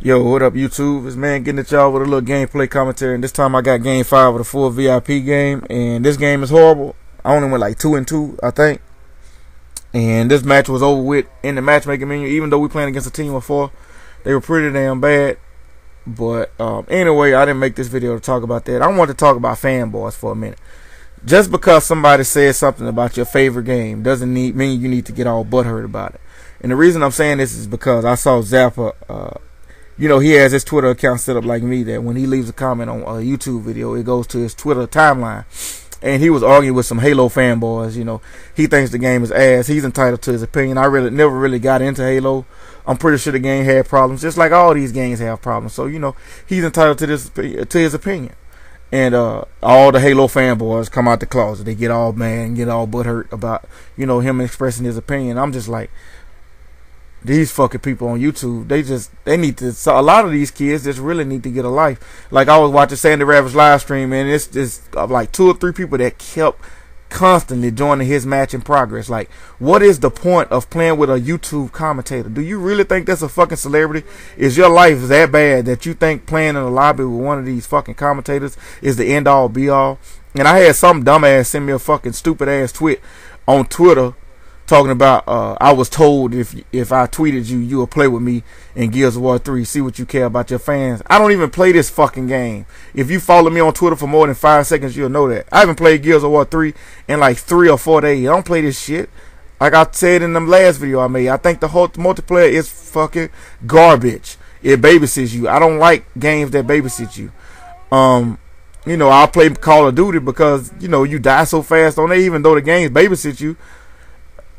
Yo, what up, YouTube? This man getting at y'all with a little gameplay commentary. And this time I got game five of the full VIP game. And this game is horrible. I only went like two and two, I think. And this match was over with in the matchmaking menu. Even though we playing against a team of four, they were pretty damn bad. But um, anyway, I didn't make this video to talk about that. I want to talk about fanboys for a minute. Just because somebody says something about your favorite game doesn't need mean you need to get all butthurt about it. And the reason I'm saying this is because I saw Zappa. Uh, you know, he has his Twitter account set up like me that when he leaves a comment on a YouTube video, it goes to his Twitter timeline. And he was arguing with some Halo fanboys. You know, he thinks the game is ass. He's entitled to his opinion. I really never really got into Halo. I'm pretty sure the game had problems, just like all these games have problems. So you know, he's entitled to this to his opinion. And uh, all the Halo fanboys come out the closet. They get all mad and get all butthurt about you know him expressing his opinion. I'm just like, these fucking people on YouTube, they just they need to. So a lot of these kids just really need to get a life. Like I was watching Sandy Ravage live stream, and it's just uh, like two or three people that kept constantly joining his match in progress. Like, what is the point of playing with a YouTube commentator? Do you really think that's a fucking celebrity? Is your life that bad that you think playing in a lobby with one of these fucking commentators is the end all be all? And I had some dumbass send me a fucking stupid ass tweet on Twitter talking about uh, I was told if if I tweeted you, you would play with me in Gears of War 3. See what you care about your fans. I don't even play this fucking game. If you follow me on Twitter for more than five seconds, you'll know that. I haven't played Gears of War 3 in like three or four days. I don't play this shit. Like I said in the last video I made, I think the whole multiplayer is fucking garbage. It babysits you. I don't like games that babysit you. Um, you know, I'll play Call of Duty because, you know, you die so fast on it, even though the games babysit you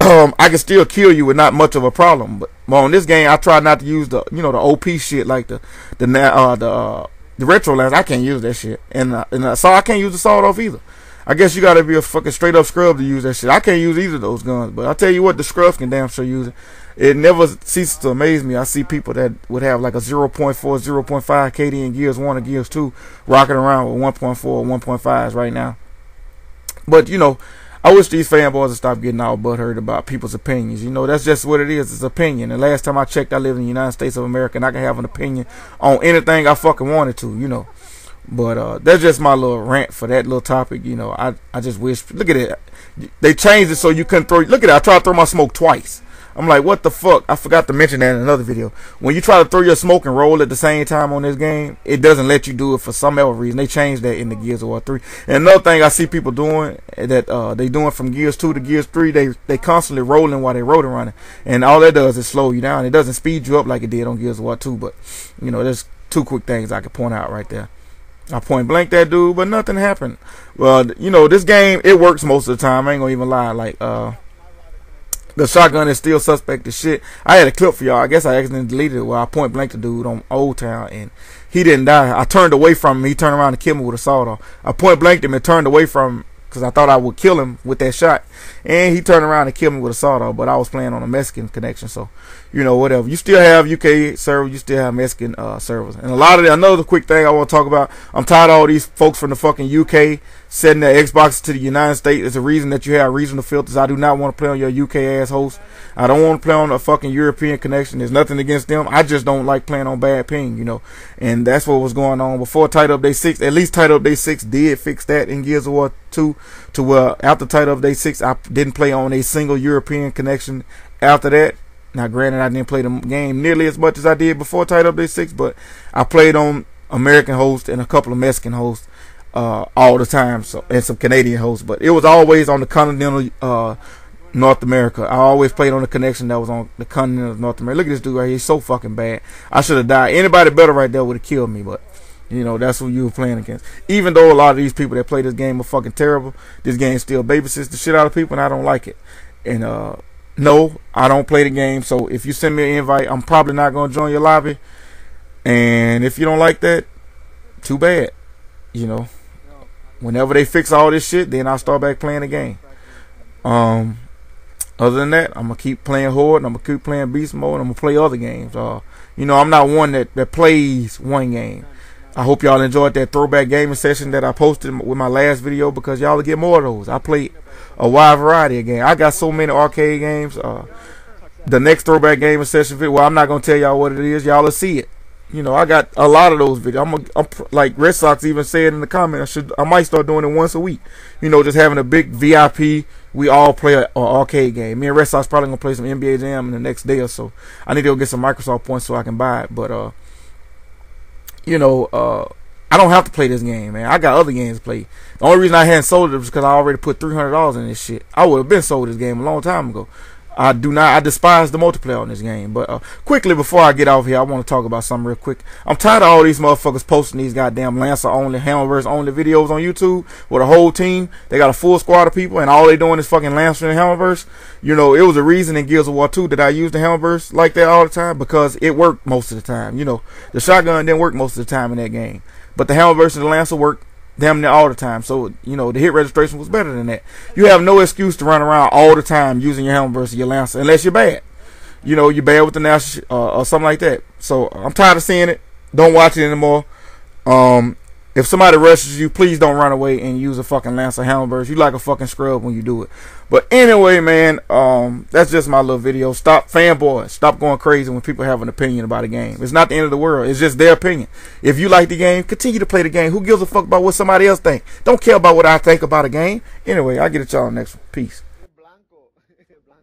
um, I can still kill you with not much of a problem. But on this game, I try not to use the you know the OP shit like the the uh, the uh, the retro Lancer. I can't use that shit, and uh, and uh, so I can't use the sawed off either. I guess you gotta be a fucking straight up scrub to use that shit. I can't use either of those guns, but I tell you what, the scrubs can damn sure use it. It never ceases to amaze me. I see people that would have like a 0.4, 0.5 KD in Gears 1 or Gears 2 rocking around with 1.4 or 1.5s right now. But, you know, I wish these fanboys would stop getting all butthurt about people's opinions. You know, that's just what it is. It's opinion. And last time I checked, I live in the United States of America, and I can have an opinion on anything I fucking wanted to. You know, but uh, that's just my little rant for that little topic. You know, I I just wish. Look at it. They changed it so you couldn't throw. Look at it. I tried to throw my smoke twice. I'm like, what the fuck? I forgot to mention that in another video. When you try to throw your smoke and roll at the same time on this game, it doesn't let you do it for some other reason. They changed that in the Gears of War 3. And another thing I see people doing that uh, they doing from Gears 2 to Gears 3, they they constantly rolling while they road running, and all that does is slow you down. It doesn't speed you up like it did on Gears of War 2. But you know, there's two quick things I could point out right there. I point blank that dude, but nothing happened. Well, you know, this game it works most of the time. I ain't gonna even lie. Like uh the shotgun is still suspect as shit. I had a clip for y'all. I guess I accidentally deleted it where I point blank the dude on Old Town and he didn't die. I turned away from him. He turned around and killed me with a sawed off. I point blanked him and turned away from him because I thought I would kill him with that shot. And he turned around and killed me with a sawed off. But I was playing on a Mexican connection, so you know whatever. You still have UK servers. You still have Mexican uh, servers. And a lot of the, another quick thing I want to talk about. I'm tired of all these folks from the fucking UK setting their Xbox to the United States. is a reason that you have regional filters. I do not want to play on your UK ass host. I don't want to play on a fucking European connection. There's nothing against them. I just don't like playing on bad ping, you know. And that's what was going on before Title Update 6. At least Title Update 6 did fix that in Gears of War 2 to where after Title Update 6 I didn't play on a single European connection after that. Now, granted, I didn't play the game nearly as much as I did before Title Update 6, but I played on American hosts and a couple of Mexican hosts uh, all the time, so and some Canadian hosts. But it was always on the continental uh, North America. I always played on the connection that was on the continent of North America. Look at this dude right here. He's so fucking bad. I should have died. Anybody better right there would have killed me, but you know, that's who you were playing against. Even though a lot of these people that play this game are fucking terrible, this game still babysits the shit out of people and I don't like it. And uh no, I don't play the game, so if you send me an invite, I'm probably not gonna join your lobby. And if you don't like that, too bad. You know. Whenever they fix all this shit, then I'll start back playing the game. Um other than that, I'm gonna keep playing Horde. And I'm gonna keep playing Beast Mode. And I'm gonna play other games. Uh, you know, I'm not one that that plays one game. I hope y'all enjoyed that throwback gaming session that I posted with my last video because y'all will get more of those. I play a wide variety of games. I got so many arcade games. Uh, the next throwback gaming session video, well, I'm not gonna tell y'all what it is. Y'all will see it. You know, I got a lot of those videos. I'm, a, I'm like Red Sox even said in the comment. I should, I might start doing it once a week. You know, just having a big VIP. We all play an arcade game. Me and Red Sox probably gonna play some NBA Jam in the next day or so. I need to go get some Microsoft points so I can buy it. But uh, you know, uh, I don't have to play this game, man. I got other games to play. The only reason I hadn't sold it was because I already put three hundred dollars in this shit. I would have been sold this game a long time ago. I do not. I despise the multiplayer on this game. But uh, quickly before I get off here, I want to talk about something real quick. I'm tired of all these motherfuckers posting these goddamn Lancer only, Hammerburst only videos on YouTube with a whole team. They got a full squad of people, and all they doing is fucking Lancer and Hammerburst. You know, it was a reason in Gears of War 2 that I used the Hammerburst like that all the time because it worked most of the time. You know, the shotgun didn't work most of the time in that game, but the Hammerburst and the Lancer worked damn near all the time. So, you know, the hit registration was better than that. You have no excuse to run around all the time using your helmet versus your Lancer unless you're bad. You know, you're bad with the Gnasher uh, or something like that. So I'm tired of seeing it. Don't watch it anymore. Um, if somebody rushes you, please don't run away and use a fucking Lancer Hammerburst. You like a fucking scrub when you do it. But anyway, man, um, that's just my little video. Stop fanboy. Stop going crazy when people have an opinion about a game. It's not the end of the world. It's just their opinion. If you like the game, continue to play the game. Who gives a fuck about what somebody else think? Don't care about what I think about a game. Anyway, I'll get it y'all next one. Peace.